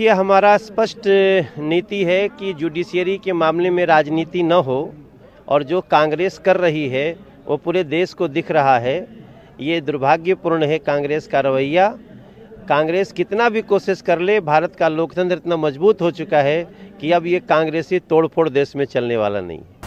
ये हमारा स्पष्ट नीति है कि जुडिशियरी के मामले में राजनीति न हो और जो कांग्रेस कर रही है, वो पूरे देश को दिख रहा है। ये दुर्भाग्यपूर्ण है कांग्रेस का रवैया। कांग्रेस कितना भी कोशिश कर ले, भारत का लोकतंत्र इतना मज़बूत हो चुका है कि अब ये कांग्रेसी तोड़फोड़ देश में चलने वाला नहीं है।